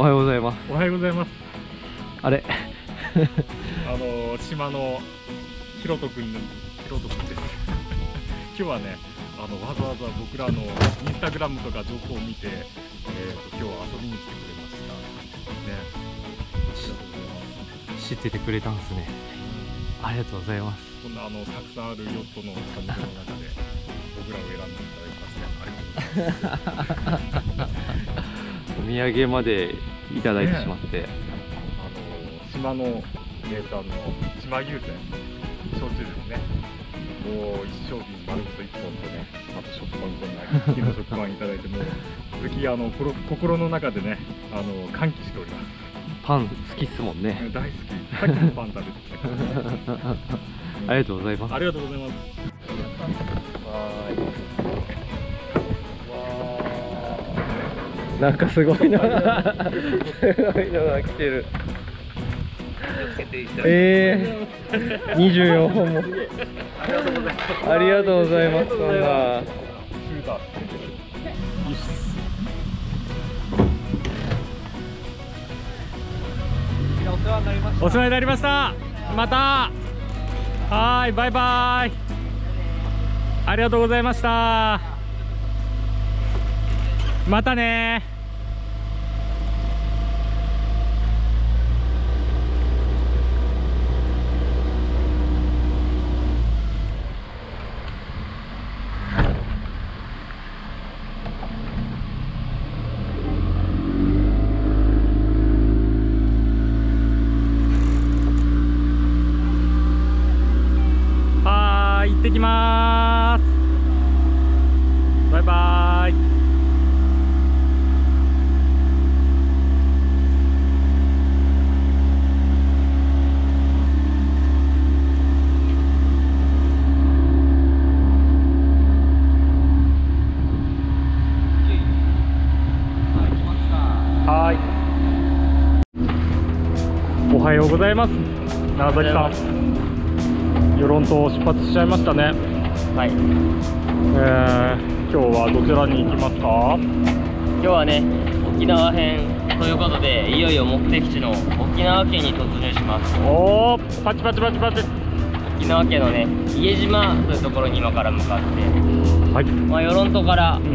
おはようございます。おはようございます。あれ？あの島のひろとくんひろとくんです。今日はねあのわざわざ僕らのインスタグラムとか情報を見て、えーと、今日は遊びに来てくれました。ね。ありがとうございます知っててくれたんですね、うん、ありがとうございます。こんなあのたくさんあるヨットの彼女の中で 僕らを選んでいただきましてありがとうございます。お土産までいただいてしまって、ね、あの島の名産の島優先焼酎ですね。もう一升瓶丸ごと1本とねあと食パンこんな金の食パンいただいてもう 次あの心の中でねあの歓喜しております。パン好きっすもんね。大好き。さっきもパン食べてきたからね、うん、ありがとうございます。ありがとうございますなんかすごいな。すごいのが来てる。ええー、24本も。ありがとうございますそんな。お世話になりました。また。はいバイバイ。ありがとうございました。またねきます。バイバイ。おはようございます。長崎さん。与論島出発しちゃいましたね。はい、えー、今日はどちらに行きますか？今日はね沖縄編ということでいよいよ目的地の沖縄県に突入します。おおパチパチパチパチ。沖縄県のね家島というところに今から向かって。はい。まあ与論島から、うん、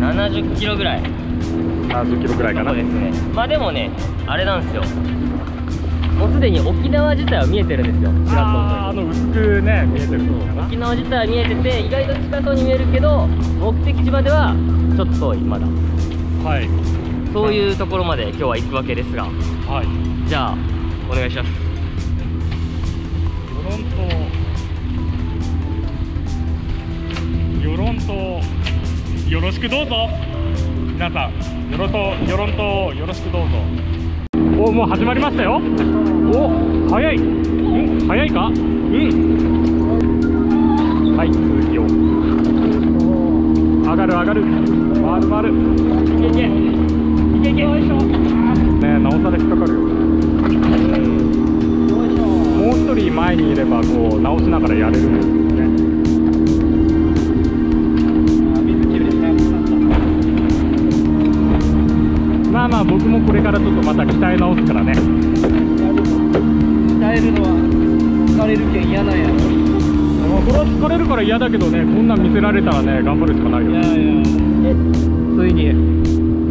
70キロぐらい。70キロぐらいかな。そうですね。まあでもねあれなんですよもうすでに沖縄自体は見えてるんですよ。ちらっとあの薄くね見えてる沖縄自体は見えてて意外と近そうに見えるけど目的地まではちょっと遠いまだ。はい。そういうところまで今日は行くわけですが。はい。じゃあお願いします。与論島与論島よろしくどうぞ。皆さん与論島与論島よろしくどうぞおもう始まりましたよ。お早い。うん早いか？うん。はい続きを。上がる上がる。回る回る。いけいけ。いけいけ。よいしょねなおさら引っかかるよ。もう一人前にいればこう直しながらやれるんですまあまあ僕もこれからちょっとまた鍛え直すからね。鍛えるのは疲れるけん嫌なんや。ろこれは疲れるから嫌だけどねこんなん見せられたらね頑張るしかないよ。いやいや。えついに。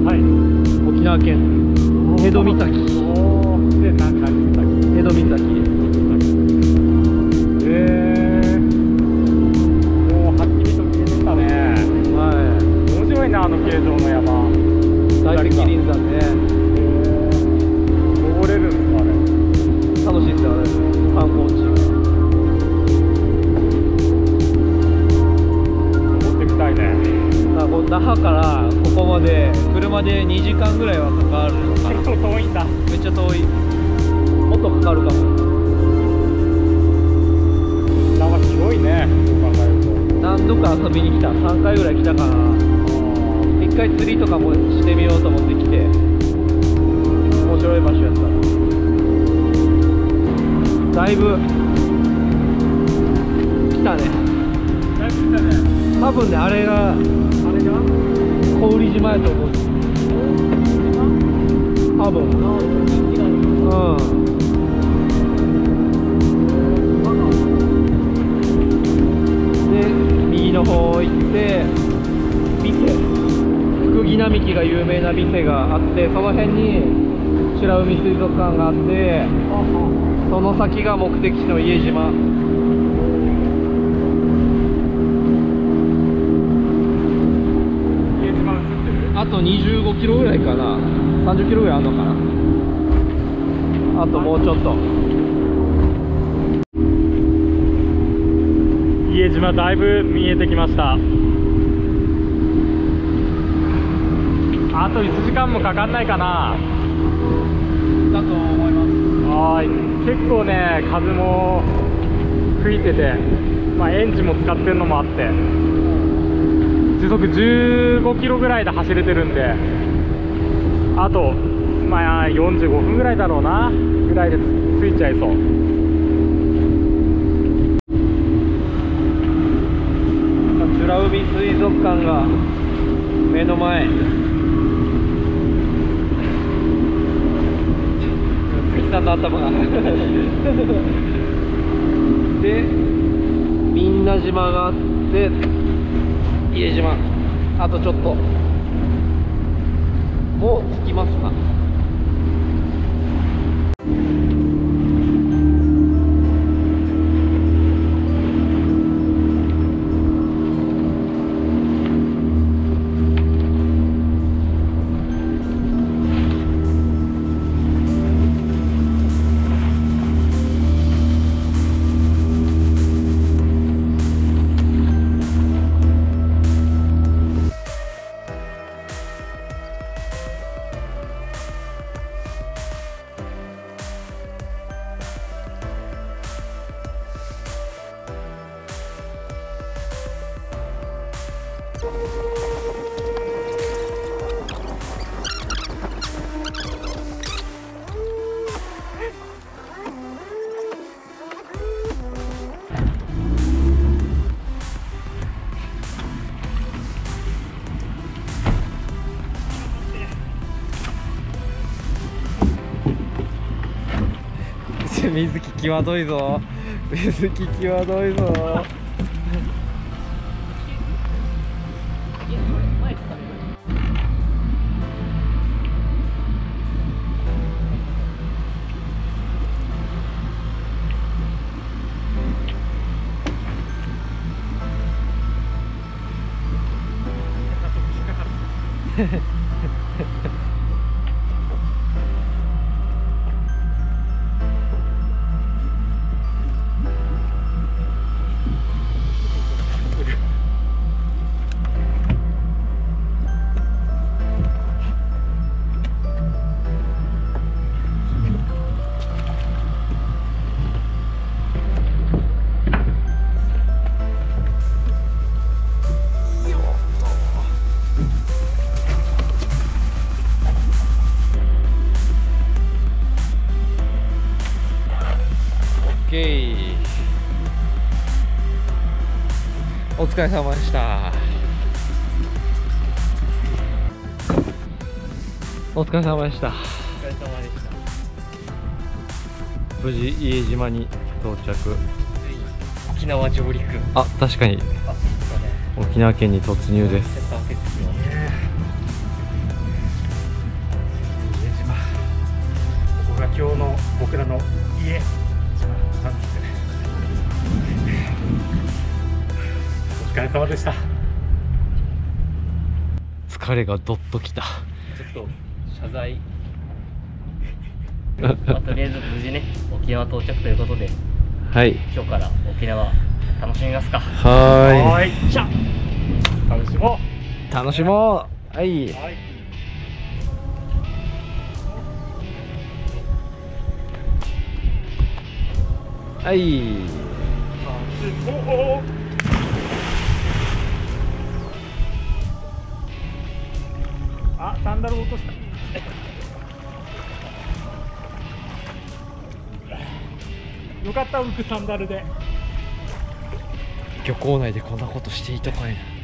はい。沖縄県。江戸岬。で何何岬江戸岬。えー、もうはっきりと見えてきたね。はい。面白いなあの形状の山大石林山ね登れるんですかあれ楽しいですよね観光地登ってみたいねあこ那覇からここまで車で2時間ぐらいはかかるのかな結構遠いんだめっちゃ遠いもっと。かかるかもなんか広いね何度か遊びに来た。3回ぐらい来たかな。回釣りとかもしてみようと思って来て面白い場所やった。だいぶ来たね。だいぶ来たね。多分ねあれがあれが？小売島やと思う。多分。うん。で右の方行って店福木が有名な店があってその辺に美ら海水族館があってその先が目的地の家島。家島あと25キロぐらいかな。30キロぐらいあるのかな。あともうちょっと。家島だいぶ見えてきましたあと1時間もかかんないかな。だと思います。はーい。結構ね風も吹いてて、まあ、エンジンも使ってるのもあって時速15キロぐらいで走れてるんであとまあ45分ぐらいだろうなぐらいでつ着いちゃいそう。美ら海水族館が目の前関さんの頭がでみんな島があって家島。あとちょっと。もう着きますか。水木際どいぞ。水木際どいぞ。オ お疲れ様でした。お疲れ様でした。お疲れ様でした。無事家島に到着。沖縄上陸。あ確かに。ね。沖縄県に突入です様でした。疲れがどっときた。ちょっと謝罪。まあとりあえず無事ね沖縄到着ということではい。今日から沖縄楽しみますか。はーいじゃあ。楽しもーい楽しもう。はい。うはい。はいあサンダル落とした。よかった浮くサンダルで。漁港内でこんなことしていいとかいな。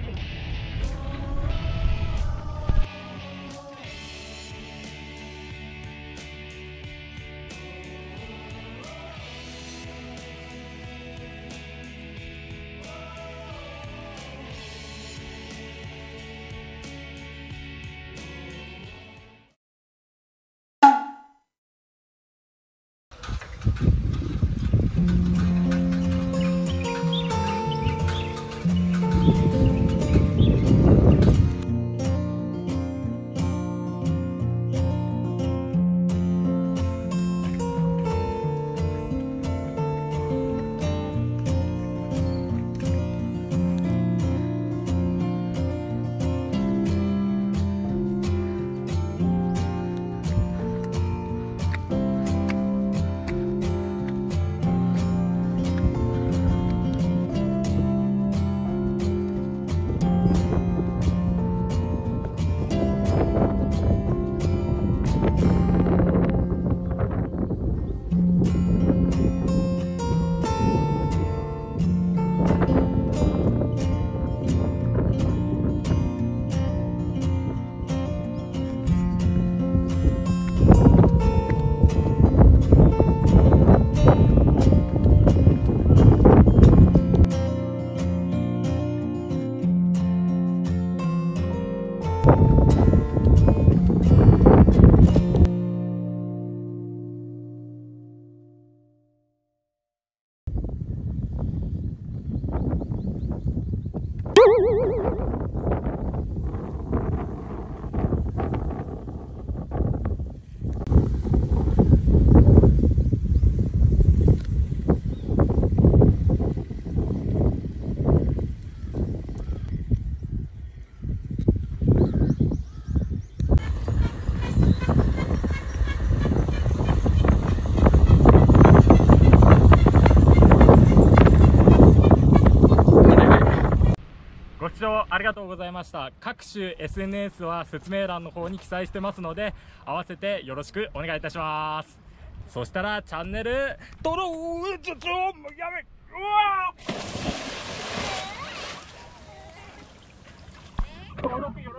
聴ありがとうございました。各種 SNS は説明欄の方に記載してますので合わせてよろしくお願いいたします。そしたらチャンネル登録ちょちょやべうわ登録よ